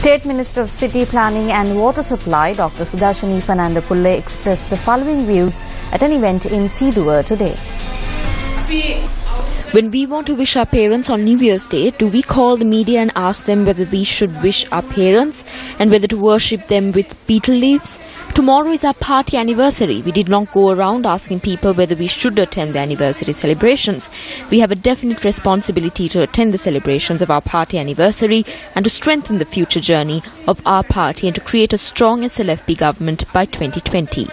State Minister of City Planning and Water Supply, Dr. Sudarshani Fernandopulle, expressed the following views at an event in Seeduwa today. When we want to wish our parents on New Year's Day, do we call the media and ask them whether we should wish our parents and whether to worship them with betel leaves? Tomorrow is our party anniversary. We did not go around asking people whether we should attend the anniversary celebrations. We have a definite responsibility to attend the celebrations of our party anniversary and to strengthen the future journey of our party and to create a strong SLFP government by 2020.